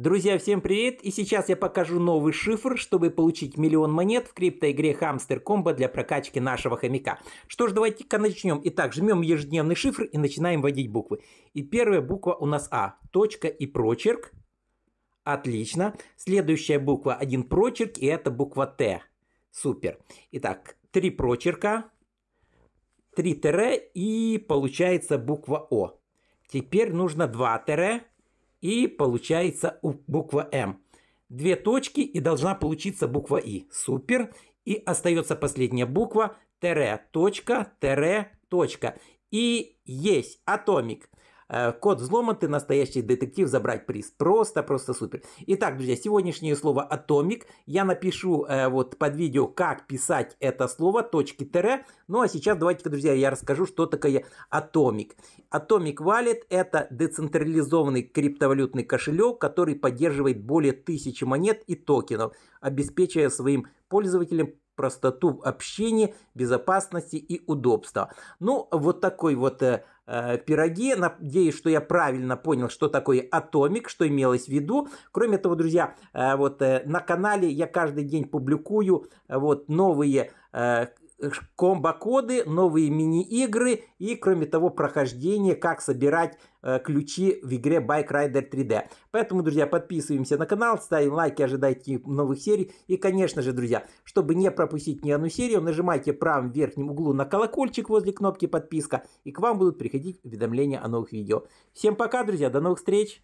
Друзья, всем привет! И сейчас я покажу новый шифр, чтобы получить миллион монет в криптоигре Hamster Combo для прокачки нашего хомяка. Что ж, давайте-ка начнем. Итак, жмем ежедневный шифр и начинаем вводить буквы. И первая буква у нас А. Точка и прочерк. Отлично. Следующая буква один прочерк, и это буква Т. Супер. Итак, три прочерка, три тире и получается буква О. Теперь нужно два тире и получается буква М. Две точки и должна получиться буква И. Супер. И остается последняя буква, тире, точка, тире, точка. И есть атомик. Э, код взлома, ты настоящий детектив, забрать приз. Просто, просто супер. Итак, друзья, сегодняшнее слово атомик. Я напишу э, вот под видео, как писать это слово, точки тире. Ну а сейчас давайте-ка, друзья, я расскажу, что такое атомик. Атомик Wallet это децентрализованный криптовалютный кошелек, который поддерживает более тысячи монет и токенов, обеспечивая своим пользователям простоту общения, безопасности и удобства. Ну, вот такой вот э, э, пироги. Надеюсь, что я правильно понял, что такое атомик, что имелось в виду. Кроме того, друзья, э, вот э, на канале я каждый день публикую э, вот новые э, комбо-коды, новые мини-игры и, кроме того, прохождение, как собирать э, ключи в игре Bike Rider 3D. Поэтому, друзья, подписываемся на канал, ставим лайки, ожидайте новых серий. И, конечно же, друзья, чтобы не пропустить ни одну серию, нажимайте в правом верхнем углу на колокольчик возле кнопки подписка, и к вам будут приходить уведомления о новых видео. Всем пока, друзья, до новых встреч!